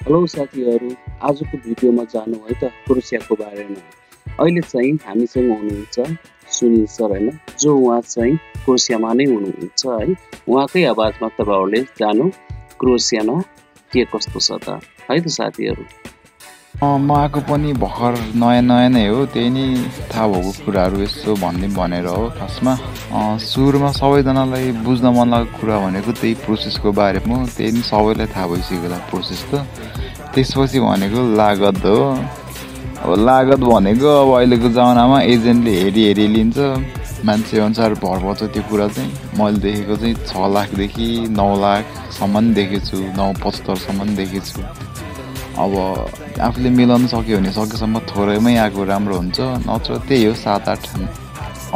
Hello साथीहरू आजको भिडियोमा जानु है त क्रोसियाको बारेमा। अहिले चाहिँ हामीसँग हुनुहुन्छ सुनिल सर होइन जो उहाँ चाहिँ क्रोसियामा नै हुनुहुन्छ है। उहाँकै आवाजमा तपाईँहरूले जानु क्रोसियामा के कस्तो छ त? है त साथीहरू। म आएको पनि भर्खर नयाँ नयाँ नै हो त्यही नै थाहा भएको कुराहरू यसो भनिदिउँ भनेर हो खासमा। सुरुमा सबैजनालाई बुझ्न मन लागेको कुरा भनेको त्यही प्रोसेसको बारेमा त्यही नै सबैलाई थाहा भइसक्यो होला प्रोसेस त। त्यसपछि भनेको लागत हो। अब लागत भनेको अब अहिलेको जमानामा एजेन्टले हेरी हेरी लिन्छ मान्छे अनुसार भर पर्छ त्यो कुरा चाहिँ। मैले देखेको चाहिँ छ लाखदेखि नौ लाखसम्म देखेको छु नौ पचहत्तरसम्म देखेको छु अब आफूले मिलाउनु सक्यो भने सकेसम्म थोरैमै आएको राम्रो हुन्छ नत्र त्यही हो सात आठ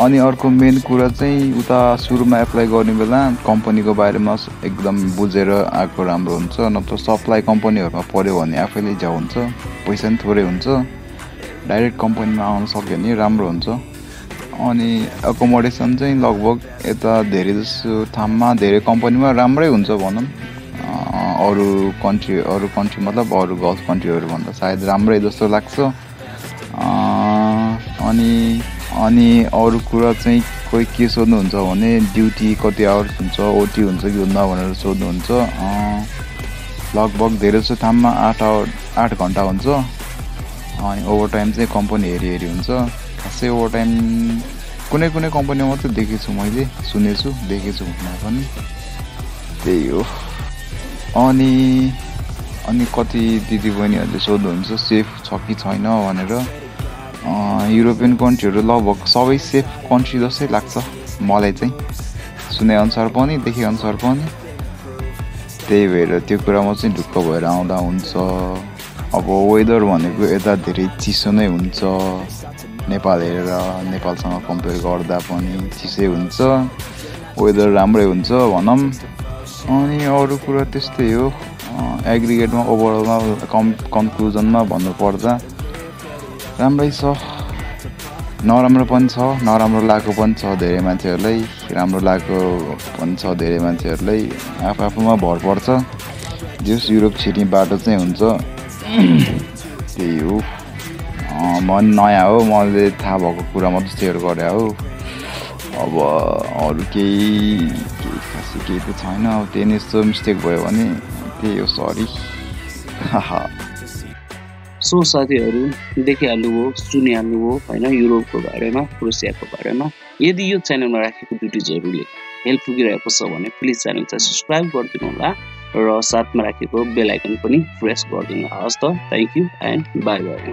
अनि अर्को मेन कुरा चाहिँ उता सुरुमा एप्लाई गर्ने बेला कम्पनीको बारेमा एकदम बुझेर आएको राम्रो हुन्छ नत्र सप्लाई कम्पनीहरूमा पऱ्यो भने आफैले झ्याउ हुन्छ पैसा पनि थोरै हुन्छ डाइरेक्ट कम्पनीमा आउनु सक्यो भने राम्रो हुन्छ। अनि एकोमोडेसन चाहिँ लगभग यता धेरै जसो ठाउँमा धेरै कम्पनीमा राम्रै हुन्छ भनौँ। अरू कन्ट्री अरू कन्ट्री मतलब अरू गल्फ कन्ट्रीहरूभन्दा सायद राम्रै जस्तो लाग्छ। अनि अनि अरू कुरा चाहिँ कोही के सोध्नुहुन्छ भने ड्युटी कति आवर्स हुन्छ ओटी हुन्छ कि हुन्न भनेर सोध्नुहुन्छ। लगभग धेरै जस्तो ठाउँमा आठ आवर आठ घन्टा हुन्छ। अनि ओभर टाइम चाहिँ कम्पनी हेरी हेरी हुन्छ। खासै ओभर टाइम कुनै कुनै कम्पनीमा मात्रै देखेको छु मैले सुनेको छु देखेको छु पनि। त्यही हो। अनि अनि कति दिदीबहिनीहरूले सोध्नुहुन्छ सेफ छ कि छैन भनेर। युरोपियन कन्ट्रीहरू लगभग सबै सेफ कन्ट्री जस्तै लाग्छ मलाई चाहिँ। सुनेअनुसार पनि देखेअनुसार पनि। त्यही भएर त्यो कुरामा चाहिँ ढुक्क भएर आउँदा हुन्छ। अब वेदर भनेको यता धेरै चिसो नै हुन्छ। नेपाल हेरेर नेपालसँग कम्पेयर गर्दा पनि चिसै हुन्छ। वेदर राम्रै हुन्छ भनौँ। अनि अरू कुरा त्यस्तै हो। एग्रिगेटमा ओभरअलमा कम् कन्क्लुजनमा भन्नुपर्दा राम्रै छ। नराम्रो पनि छ नराम्रो लागेको पनि छ धेरै मान्छेहरूलाई। राम्रो लागेको पनि छ धेरै मान्छेहरूलाई। आफू आफूमा भर पर्छ। जस युरोप छिर्ने बाटो चाहिँ हुन्छ। त्यही हो। म नयाँ हो। मैले थाहा भएको कुरा मात्रै सेयर गरेँ हो। अब अरू केही केही त छैन। अब त्यही नै यस्तो मिस्टेक भयो भने त्यही हो सरी सो साथीहरू देखिहाल्नुभयो सुनिहाल्नुभयो होइन युरोपको बारेमा क्रोसियाको बारेमा। यदि यो च्यानलमा राखेको भिडियोजहरूले हेल्प पुगिरहेको छ भने प्लिज च्यानल चाहिँ सब्सक्राइब गरिदिनु होला र साथमा राखेको बेल आइकन पनि प्रेस गरिदिनु हस् त thank you and bye bye